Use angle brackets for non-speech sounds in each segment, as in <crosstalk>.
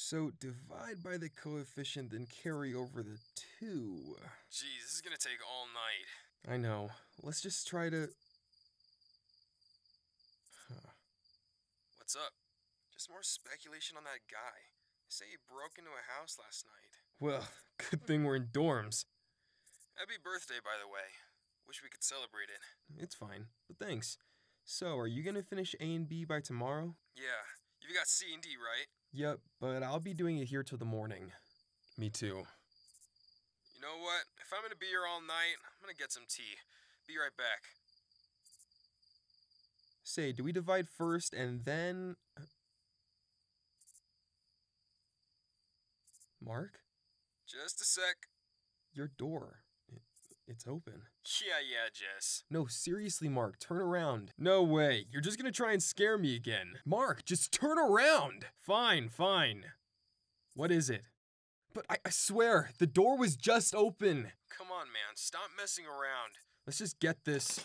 So divide by the coefficient, then carry over the 2. Geez, this is gonna take all night. I know. Let's just try to. Huh. What's up? Just more speculation on that guy. They say he broke into a house last night. Well, <laughs> good thing we're in dorms. Happy birthday, by the way. Wish we could celebrate it. It's fine, but thanks. So, are you gonna finish A and B by tomorrow? Yeah, You've got C and D, right? Yep, but I'll be doing it here till the morning. Me too. You know what? If I'm gonna be here all night, I'm gonna get some tea. Be right back. Say, do we divide first and then. uh, Mark? Just a sec. Your door. It, it's open. Yeah, yeah, Jess. No, seriously, Mark, turn around. No way. You're just gonna try and scare me again. Mark, just turn around. Fine, fine. What is it? But I, I swear, the door was just open. Come on, man. Stop messing around. Let's just get this.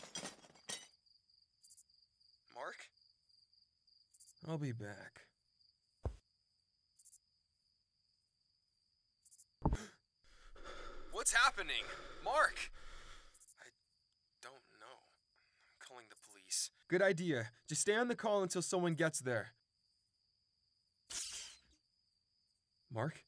Mark? I'll be back. What's happening? Mark! I don't know. I'm calling the police. Good idea. Just stay on the call until someone gets there. Mark?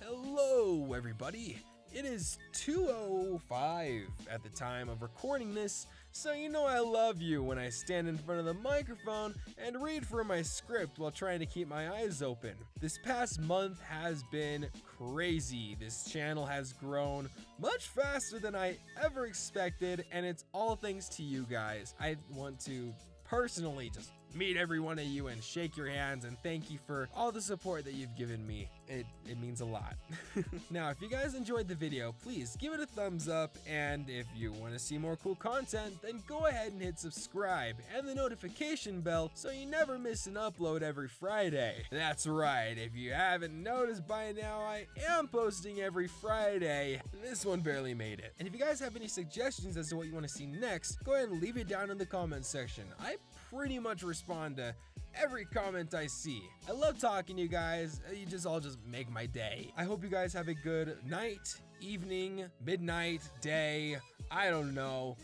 Hello, everybody. It is 2:05 at the time of recording this, so you know I love you when I stand in front of the microphone and read from my script while trying to keep my eyes open. This past month has been crazy. This channel has grown much faster than I ever expected, and it's all thanks to you guys. I want to personally just meet every one of you and shake your hands and thank you for all the support that you've given me. It, it means a lot. <laughs> now, if you guys enjoyed the video, please give it a thumbs up. And if you want to see more cool content, then go ahead and hit subscribe and the notification bell so you never miss an upload every Friday. That's right, if you haven't noticed by now, I am posting every Friday. This one barely made it. And if you guys have any suggestions as to what you want to see next, go ahead and leave it down in the comments section. I pretty much respond to every comment I see. I love talking to you guys. You just all just make my day. I hope you guys have a good night, evening, midnight, day, I don't know,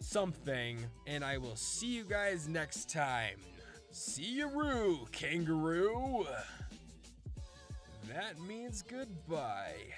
something. And I will see you guys next time. See you, Roo, kangaroo. That means goodbye.